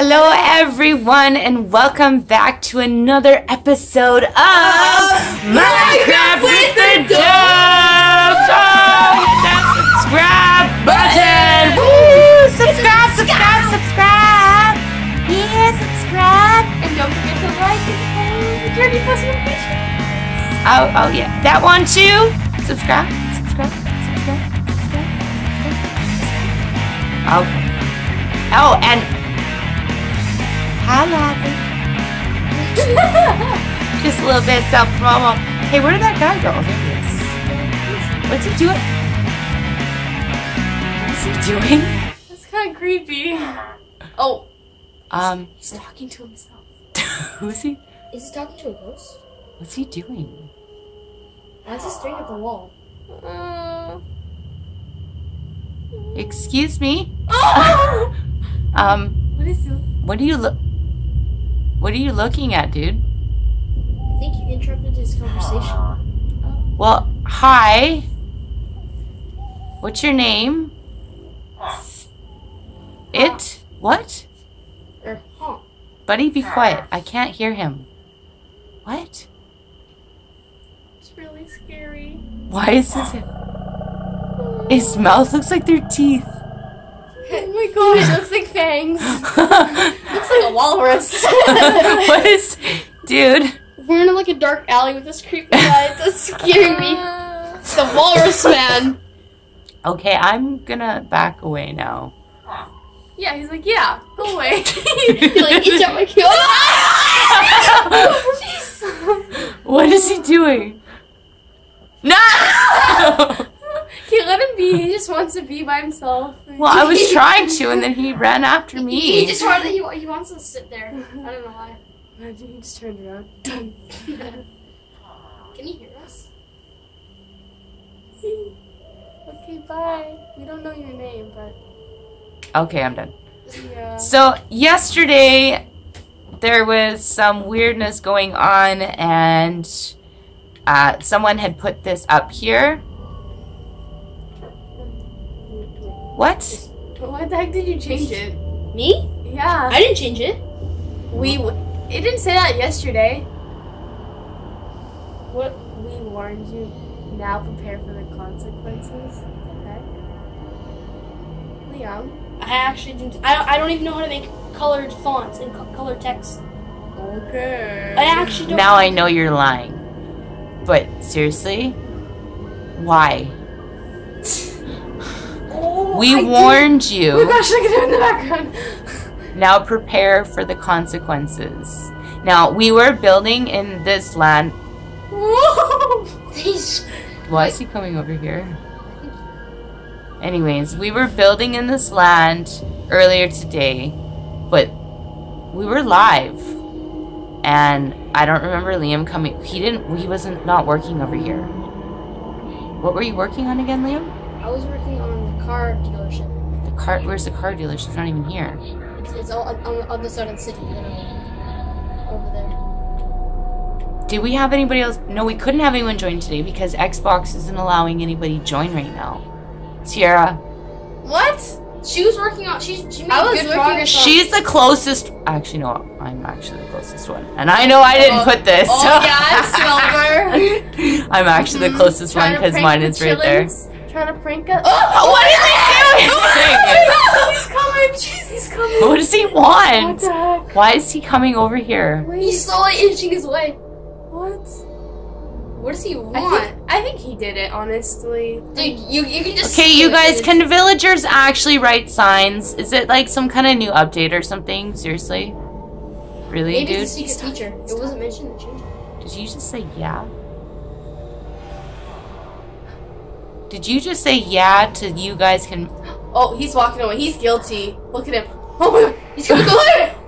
Hello, everyone, and welcome back to another episode of Minecraft with the Dubs. Oh, hit that subscribe button. Woo! Subscribe, subscribe, subscribe. Yeah, subscribe. And don't forget to like and follow turn your post notifications. Oh, oh yeah, that one too. Subscribe, subscribe, subscribe, subscribe. Okay. Oh, oh and holla. Just a little bit of self promo. Hey, where did that guy go? There he is. What's he doing? What's he doing? That's kind of creepy. Oh, Um, he's talking to himself. who's he? Is he talking to a ghost? What's he doing? Why is he staring at the wall? Uh, Excuse me. Um, what is it? what do you look? What are you looking at, dude? I think you interrupted his conversation. Well, hi. What's your name? It? What? Er, huh? Buddy, be quiet. I can't hear him. What? It's really scary. Why is this? His mouth looks like their teeth. Oh my god, it looks like fangs. Looks like a walrus. what is, dude? We're in like a dark alley with this creepy guy. That's scaring me. It's the walrus man. Okay, I'm gonna back away now. yeah, he's like, yeah, go away. You're like, eat out my kill. what is he doing? No! Okay, let him be. He just wants to be by himself. well, I was trying to, and then he ran after me. He me. just wanted. He, he wants to sit there. I don't know why. Imagine he just turned around. Can you hear us? okay, bye. We don't know your name, but Okay, I'm done. yeah. So yesterday there was some weirdness going on, and uh, someone had put this up here. What? Why the heck did you change it? Me? Yeah. I didn't change it. We. W- it didn't say that yesterday. What? We warned you. Now prepare for the consequences. Okay. Liam. I actually didn't. I don't, I don't even know how to make colored fonts and co- colored text. Okay. I actually don't. Now I know you're lying. But seriously? Why? Oh, We I did- warned Oh my you. gosh! Look at him in the background. Now prepare for the consequences. Now, we were building in this land. Whoa! He's Why is he coming over here? Anyways, we were building in this land earlier today, but we were live. And I don't remember Liam coming. He didn't, he wasn't not working over here. What were you working on again, Liam? I was working on the car dealership. The car, where's the car dealership? It's not even here. It's, it's all on, on, on the side of the city. literally. Over there. Did we have anybody else? No, we couldn't have anyone join today because Xbox isn't allowing anybody join right now. Sierra, What? She was working on. She she made I was good working- progress. on- she's the closest. Actually, no, I'm actually the closest one. And I know I didn't Oh. put this. Oh yeah, Silver. I'm actually the mm, closest one Trying to because mine the is right there. Chillins. Trying to prank us. Oh, oh what is he doing? Oh, he's coming! Jeez, he's coming! what does he What want? the heck? Why is he coming over here? Wait, He's slowly inching his way. what? What does he I want? think, I think he did it, honestly. Dude, you you can just. Okay, you guys, It's- can villagers actually write signs? Is it like some kind of new update or something? Seriously? Really, Maybe dude? it's a secret feature. It wasn't mentioned to change it. Did you just say yeah? Did you just say yeah to you guys can Oh, he's walking away. He's guilty. Look at him. Oh my god. He's gonna go.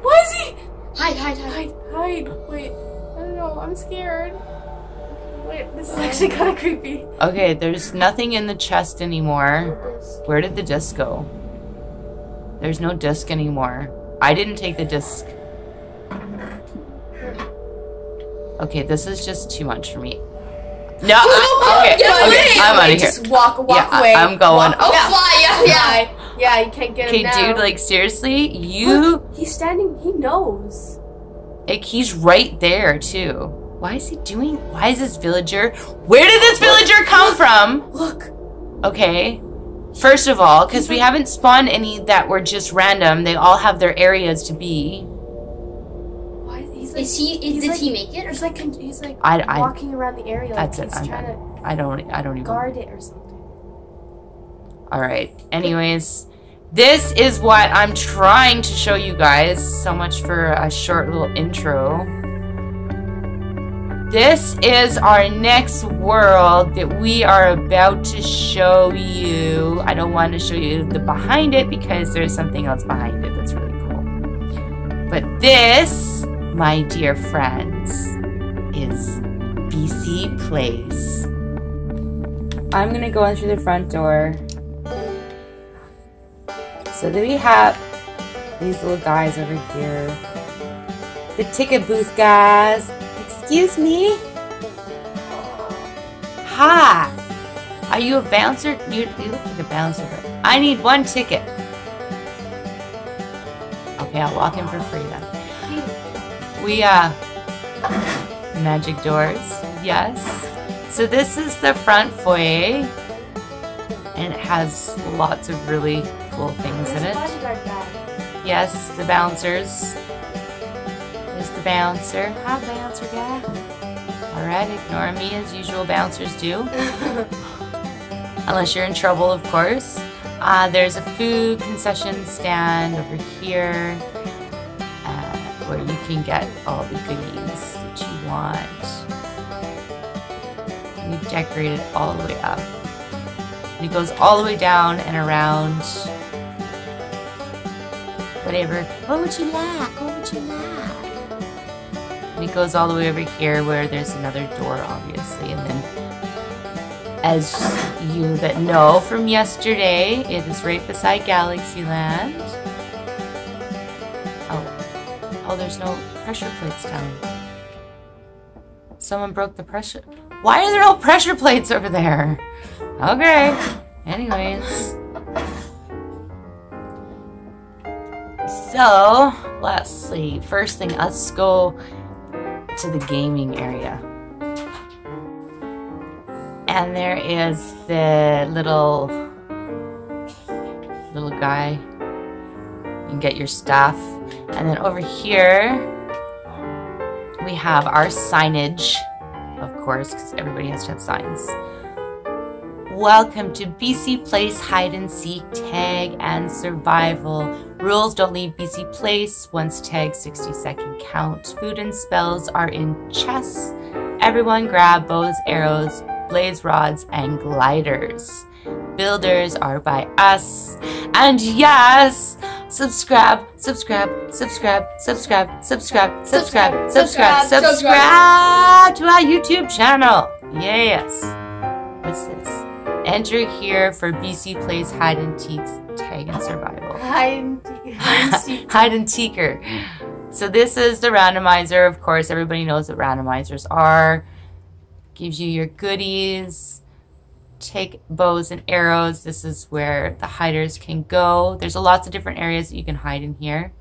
Why is he? Hide, hide, hide. Hide, hide. Wait. I don't know. I'm scared. Wait, this is actually kind of creepy. Okay, there's nothing in the chest anymore. Where did the disc go? There's no disc anymore. I didn't take the disc. Okay, this is just too much for me. No, I, uh, okay, Get okay! I'm out of here. Just walk, walk Yeah, away. I'm going. Walk- Oh, yeah. fly, yeah, yeah. Fly. Yeah, you can't get him now. dude, like seriously, you Look, he's standing. He knows. like he's right there too. Why is he doing? Why is this villager? Where did this villager come from? Look. Okay. First of all, because we haven't spawned any that were just random, they all have their areas to be. Why? He's like. Is he? Is, did like- he make it? Or He's like. He's like I, I, walking around the area. That's like it, He's I'm trying done. to I don't, I don't even. guard it or something. All right. Anyways, this is what I'm trying to show you guys. So much for a short little intro. This is our next world that we are about to show you. I don't want to show you the behind it because there's something else behind it that's really cool. But this, my dear friends, is BC Place. I'm gonna go in through the front door. So do we have these little guys over here? The ticket booth guys. Excuse me? Hi. Are you a bouncer? You, you look like a bouncer. But I need one ticket. Okay, I'll walk in for free then. We, uh, magic doors. Yes. So this is the front foyer. And it has lots of really cool things in it. Yes, the bouncers. There's the bouncer. Hi, bouncer guy. Alright, ignore me as usual bouncers do. Unless you're in trouble, of course. Uh, there's a food concession stand over here where you can get all the goodies that you want. And you decorate it all the way up. And it goes all the way down and around whatever. What would you like? What would you like? And it goes all the way over here where there's another door, obviously. And then, as you that know from yesterday, it is right beside Galaxyland. Oh, there's no pressure plates down. Someone broke the pressure. Why are there no pressure plates over there? Okay. Anyways. So, let's see. First thing, let's go to the gaming area. And there is the little little guy. You can get your stuff. And then over here we have our signage, of course, because everybody has to have signs. Welcome to BC Place Hide and Seek Tag and Survival. Rules don't leave BC Place. Once tagged, 60 second count. Food and spells are in chests. Everyone grab bows, arrows, blaze rods, and gliders. Builders are by us. And yes, subscribe, subscribe, subscribe, subscribe, subscribe, subscribe, subscribe, subscribe to our YouTube channel. Yes. What's this? Enter here for BC Plays Hide and Seeks Tag and Survival. Hide and seek- hide and seek. Hide and Seeker. So this is the randomizer. Of course, everybody knows what randomizers are. Gives you your goodies. Take bows and arrows. This is where the hiders can go. There's lots of different areas that you can hide in here.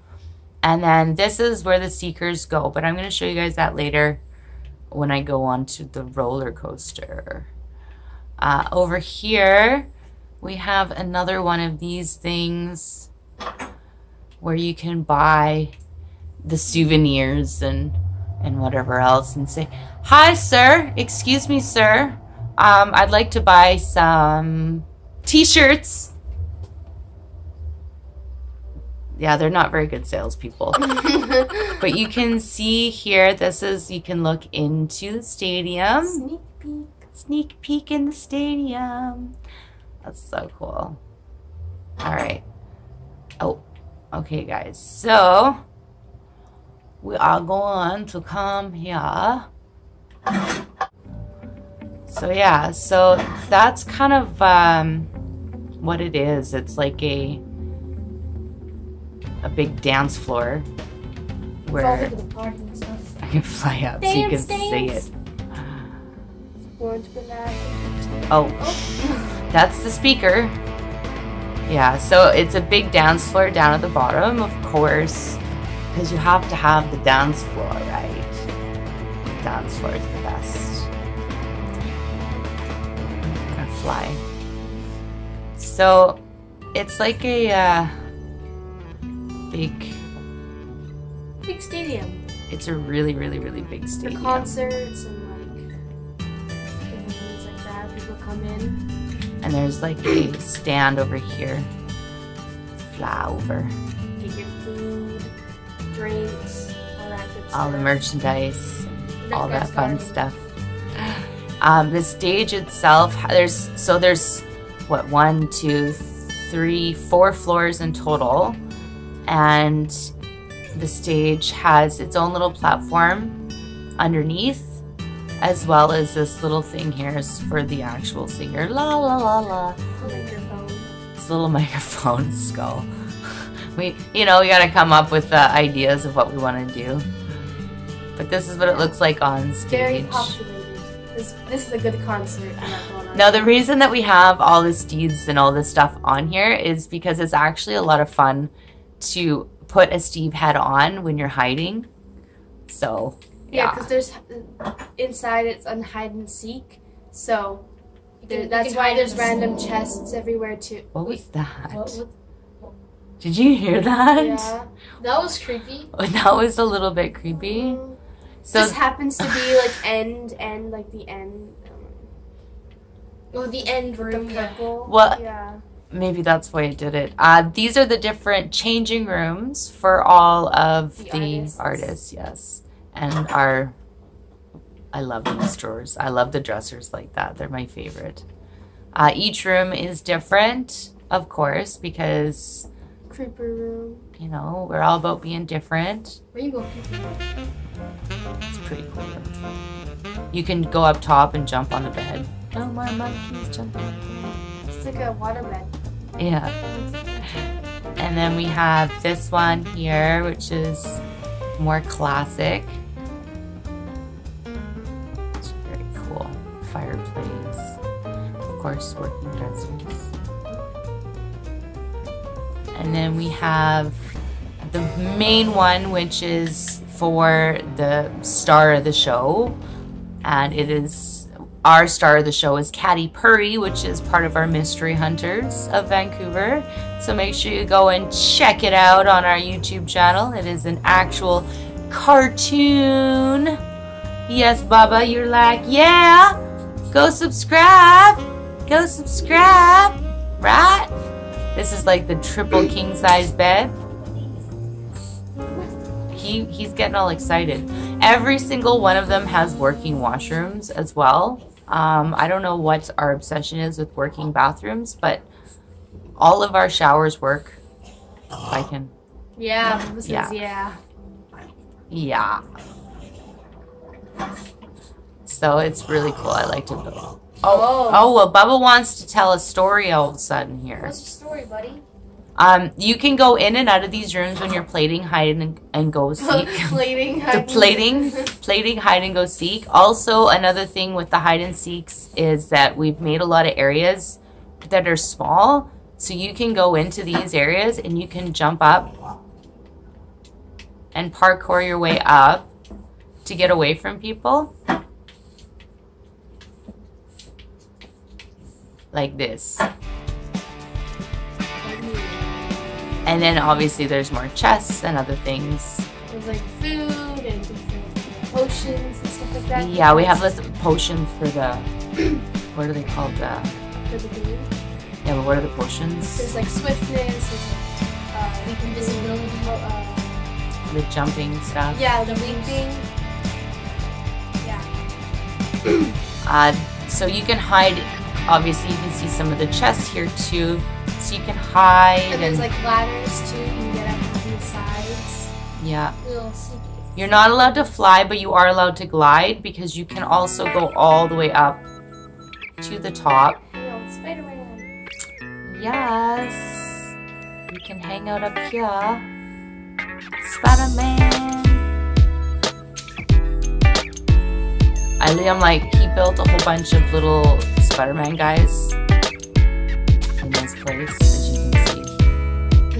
And then this is where the seekers go. But I'm going to show you guys that later when I go on to the roller coaster. Uh, over here, we have another one of these things where you can buy the souvenirs and and whatever else and say, "Hi, sir. Excuse me, sir. Um, I'd like to buy some t-shirts." Yeah, they're not very good salespeople. but you can see here, this is, you can look into the stadium. Sneak peek. Sneak peek in the stadium. That's so cool. All right. Oh, okay, guys. So we are going to come here. So yeah, so that's kind of um, what it is. It's like a a big dance floor where the party and stuff. I can fly up so you can Dance, see it. Orange. Oh, that's the speaker. Yeah, so it's a big dance floor down at the bottom, of course, because you have to have the dance floor, right? Dance floor is the best. Fly. So it's like a uh, big. Big stadium It's a really, really, really big for stadium. concerts and like things like that. People come in. And there's like a stand over here. Fly over. get your food, drinks, all that good stuff. All the merchandise. all that fun garden. stuff. Um, the stage itself, there's so there's what one, two, three, four floors in total, and the stage has its own little platform underneath, as well as this little thing here is for the actual singer. La la la la. Microphone. This little microphone skull. We, you know, we gotta come up with uh, ideas of what we want to do. But this is what it looks like on Very stage. Populated. This, this is a good concert. I'm not going on. Now, the reason that we have all this deeds and all this stuff on here is because it's actually a lot of fun to put a Steve head on when you're hiding. So, Yeah, yeah. because there's inside it's on hide and seek, so there, can- that's why there's random snow. chests everywhere too. What was that? What, what, Did you hear that? yeah, that was creepy. That was a little bit creepy. Mm. So, this happens to be like end, end, like the end. Um, oh, the end room. The purple. What- Yeah. maybe that's why I did it. Uh, these are the different changing rooms for all of The the, artists. artists. yes. And our, I love these drawers. I love the dressers like that. They're my favorite. Uh, each room is different, of course, because, Creeper room. you know, we're all about being different. Where you go? Creeper room? It's pretty cool. You can go up top and jump on the bed. No more monkeys jumping. Bed. It's like a waterbed. Yeah. And then we have this one here, which is more classic. It's very cool. Fireplace. Of course, working dressers. And then we have the main one, which is for the star of the show. And it is our star of the show is Caddy Purry, which is part of our Mystery Hunters of Vancouver. So make sure you go and check it out on our YouTube channel. It is an actual cartoon. Yes, Baba, you're like, yeah. Go subscribe. Go subscribe. Right? This is like the triple king size bed. He he's getting all excited. Every single one of them has working washrooms as well. Um, I don't know what our obsession is with working bathrooms, but all of our showers work. If I can, Yeah, Bubba says Yeah. yeah. yeah. So it's really cool. I like to go. Oh, oh well, Bubba wants to tell a story all of a sudden here. What's your story, buddy? Um, you can go in and out of these rooms when you're plating hide and, and go seek. plating. the plating plating hide and go seek also another thing with the hide and seeks is that we've made a lot of areas that are small so you can go into these areas and you can jump up and parkour your way up to get away from people like this and then obviously there's more chests and other things There's like food and different potions and stuff like that. Yeah, we have this potions for the. What are they called? The, For the game. yeah, but what are the potions? There's like swiftness. There's like uh, invisibility. Uh, The jumping stuff. yeah, the leaping. Yeah. Uh, so you can hide. Obviously, you can see some of the chests here too. So you can hide And and, there's like ladders too. You can get up on the sides. yeah. Little. You're not allowed to fly, but you are allowed to glide because you can also go all the way up to the top. Spider-Man. Yes. You can hang out up here. Spider-Man. I am like he built a whole bunch of little Spider-Man guys as you can see.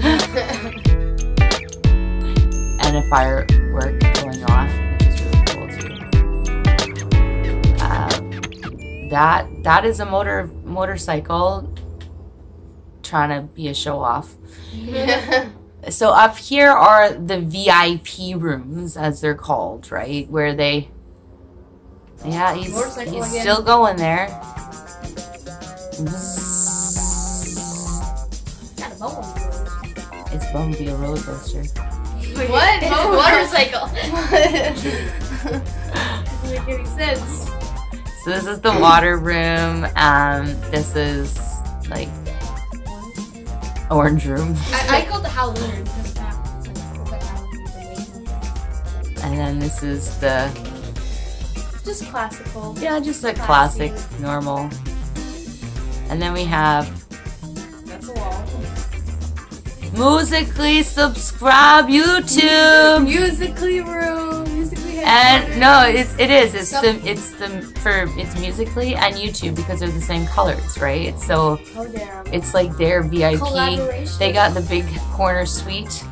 and a firework going off, which is really cool too. Um, that that is a motor motorcycle trying to be a show off. So up here are the VIP rooms, as they're called, right? Where they yeah, he's, he's still going there. Bumblebee. to be a roller coaster. What? Oh. Motorcycle. Doesn't make any sense. So this is the water room. Um, this is like orange room, I, I call it the Halloween because like, that Halloween is amazing. and then this is the Just classical. yeah, just a Classy. classic normal. And then we have That's a wall. Musically subscribe YouTube. Musical.ly room. Musical.ly And no, it's it is. It's So- the it's the for it's Musical.ly and YouTube because they're the same colors, right? So Oh damn. it's like their VIP. Collaboration. They got the big corner suite.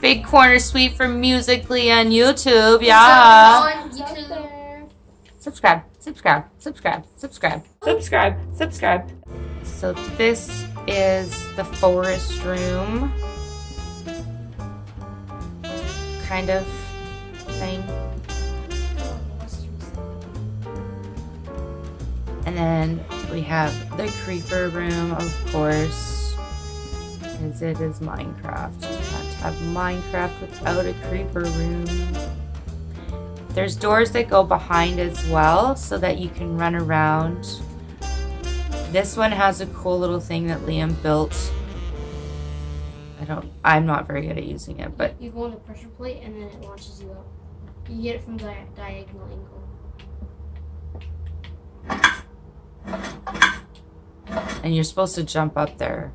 Big corner suite for Musical.ly and YouTube, yeah. On It's out YouTube. Subscribe, subscribe, subscribe, subscribe, oh. subscribe, subscribe. So this is the forest room. Kind of thing. And then we have the creeper room, of course, because it is Minecraft. You can't have Minecraft without a creeper room. There's doors that go behind as well, so that you can run around. This one has a cool little thing that Liam built. I don't. I'm not very good at using it, but You go on the pressure plate and then it launches you up. You get it from the diagonal angle. and you're supposed to jump up there.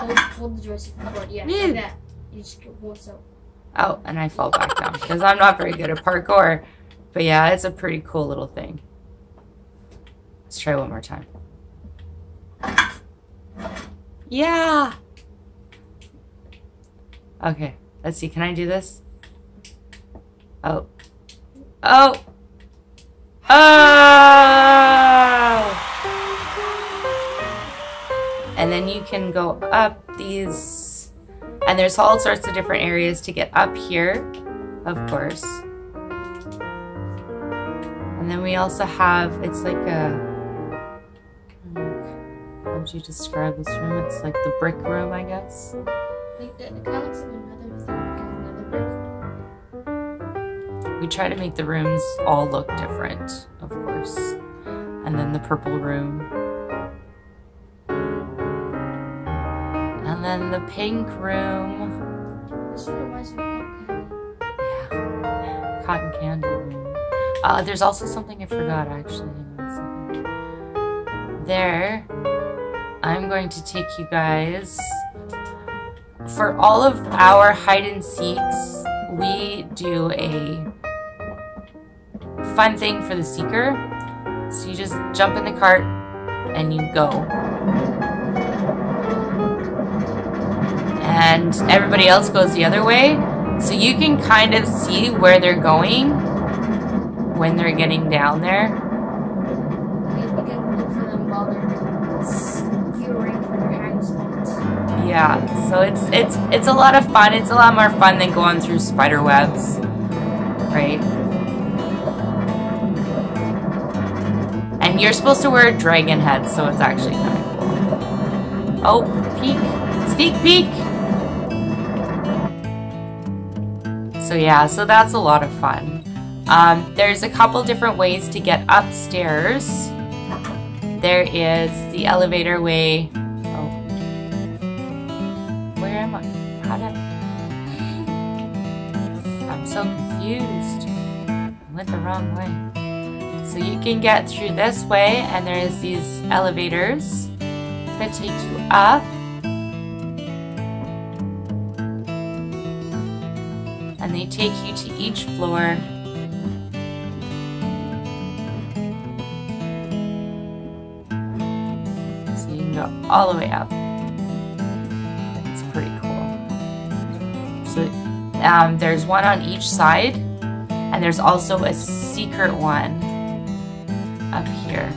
Hold, hold the joystick forward. Yeah, Yeah. like that. You just go once up. Oh, and I fall back down because I'm not very good at parkour. But yeah, it's a pretty cool little thing. Let's try one more time. Yeah. Okay, let's see. Can I do this? Oh. Oh. Oh. And then you can go up these and there's all sorts of different areas to get up here, of course. And then we also have, it's like a, would you describe this room? It's like the brick room, I guess. Like it kind of looks like another thing. Another brick. We try to make the rooms all look different, of course. And then the purple room. And then the pink room. This reminds me of Cotton Candy. Yeah. Cotton candy room. Uh, there's also something I forgot actually. Hang on a second. There, I'm going to take you guys. For all of our hide and seeks, we do a fun thing for the seeker. So you just jump in the cart and you go. And everybody else goes the other way. So you can kind of see where they're going when they're getting down there. Yeah, so it's it's it's a lot of fun. It's a lot more fun than going through spider webs, right? And you're supposed to wear a dragon head, so it's actually kind of cool. Oh, peek, sneak peek. So yeah, so that's a lot of fun. Um, there's a couple different ways to get upstairs. There is the elevator way. Confused. Went the wrong way. So you can get through this way, and there's these elevators that take you up. And they take you to each floor. So you can go all the way up. Um, there's one on each side, and there's also a secret one up here.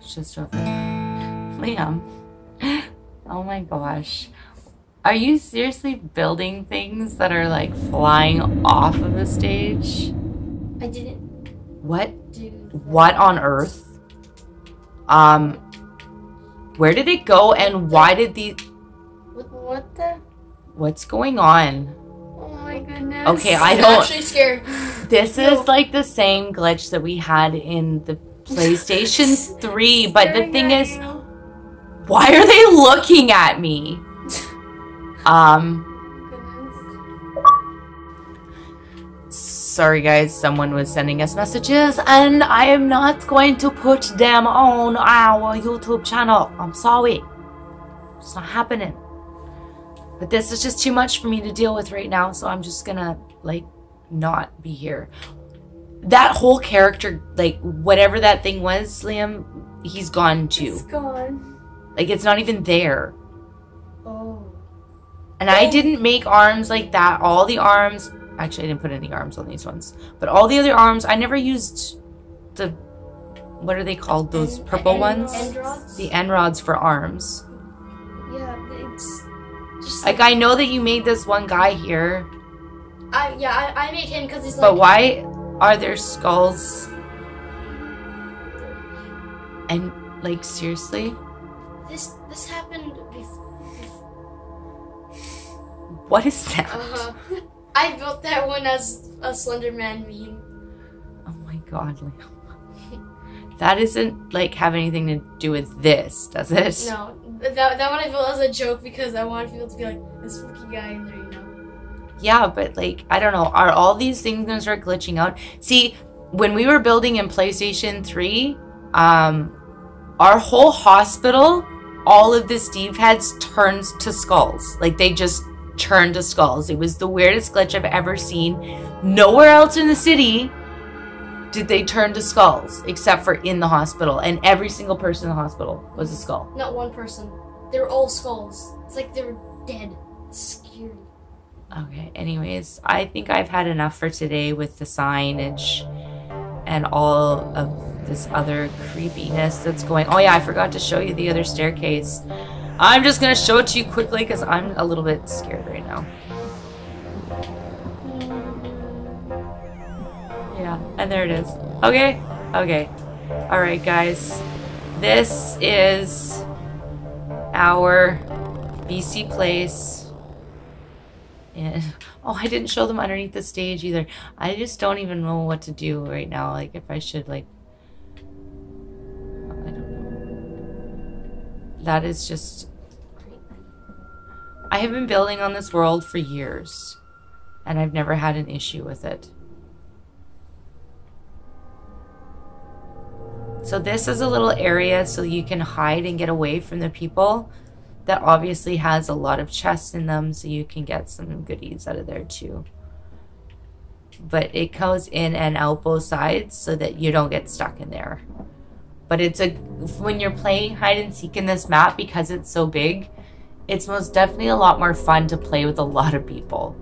It's just over there. Liam. Oh my gosh. Are you seriously building things that are like flying off of the stage? I didn't What what on earth? Um where did it go and why did the What, the? what's going on? Oh my goodness. Okay, I I'm don't actually scared. This No. is like the same glitch that we had in the PlayStation 3, but the thing is, you. why are they looking at me? Um, Goodness. sorry guys, someone was sending us messages and I am not going to put them on our YouTube channel. I'm sorry. It's not happening. But this is just too much for me to deal with right now, so I'm just gonna, like, not be here. That whole character, like, whatever that thing was, Liam, he's gone too. It's gone. Like, it's not even there. Oh. And I didn't make arms like that. All the arms, actually, I didn't put any arms on these ones. But all the other arms, I never used the, what are they called? Those purple end- ones? End? The end rods for arms. Yeah, it's just Like, I know that you made this one guy here, I yeah I, I made him because he's like. but why are there skulls? And, like, seriously? This this happened before. What is that? Uh, I built that one as a Slenderman meme. Oh my god, Liam. That isn't, like, have anything to do with this, does it? No, that that one I built as a joke because I wanted people to be like this spooky guy in there, you know. Yeah, but like I don't know, are all these things gonna start glitching out? See, when we were building in PlayStation 3, um our whole hospital, all of the Steve heads turned to skulls. Like they just turned to skulls. It was the weirdest glitch I've ever seen. Nowhere else in the city did they turn to skulls except for in the hospital and every single person in the hospital was a skull. Not one person. They were all skulls. It's like they were dead. Scary. Okay, anyways, I think I've had enough for today with the signage and all of this other creepiness that's going. Oh yeah, I forgot to show you the other staircase. I'm just gonna show it to you quickly because I'm a little bit scared right now. And there it is. Okay, okay. All right, guys. This is our BC place. And oh, I didn't show them underneath the stage either. I just don't even know what to do right now. Like if I should like I don't know. That is just I have been building on this world for years and I've never had an issue with it. So this is a little area so you can hide and get away from the people that obviously has a lot of chests in them so you can get some goodies out of there too. But it goes in and out both sides so that you don't get stuck in there. But it's a when you're playing hide and seek in this map because it's so big, it's most definitely a lot more fun to play with a lot of people.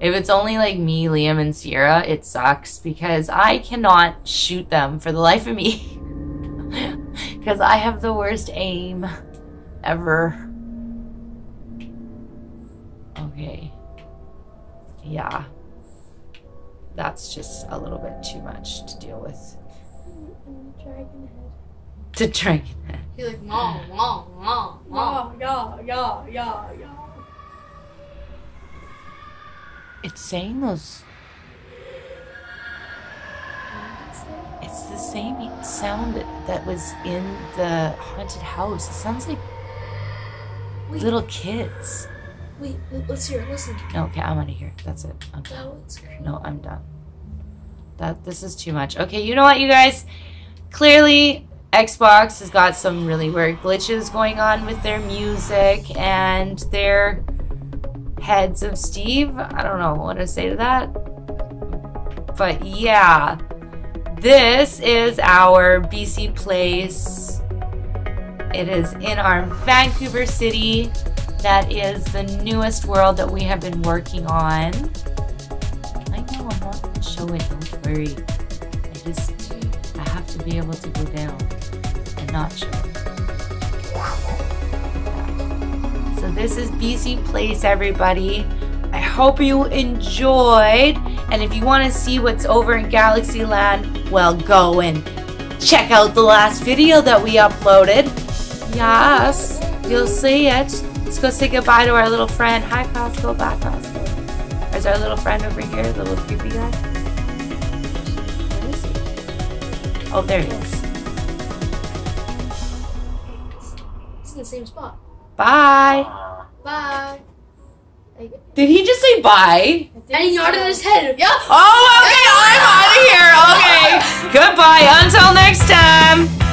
If it's only like me, Liam, and Sierra, it sucks because I cannot shoot them for the life of me. Because I have the worst aim ever. Okay. Yeah. That's just a little bit too much to deal with. The Dragon head. To dragon head. You're like mom, mom, mom, mom. Yeah, yeah, yeah, yeah, yeah. It's saying those. It's the same sound that was in the haunted house. It sounds like Wait. little kids. Wait, let- let's hear it. Listen. Okay, I'm out of here. That's it. I'm done. That one's. No, I'm done. That this is too much. Okay, you know what, you guys? Clearly, Xbox has got some really weird glitches going on with their music and their heads of Steve. I don't know what to say to that. But yeah, this is our BC place. It is in our Vancouver City That is the newest world that we have been working on. I know I'm not going to show it, don't worry. I just, I have to be able to go down and not show it. So this is BC Place, everybody. I hope you enjoyed. And if you want to see what's over in Galaxyland, well, go and check out the last video that we uploaded. Yes, you'll see it. Let's go say goodbye to our little friend. Hi, Costco. Bye, Costco. There's our little friend over here, the little creepy guy. Where is he? Oh, there he is. It's in the same spot. Bye. Bye. Did he just say bye? And he nodded his head. Yep. Oh, Goodbye. Until next time.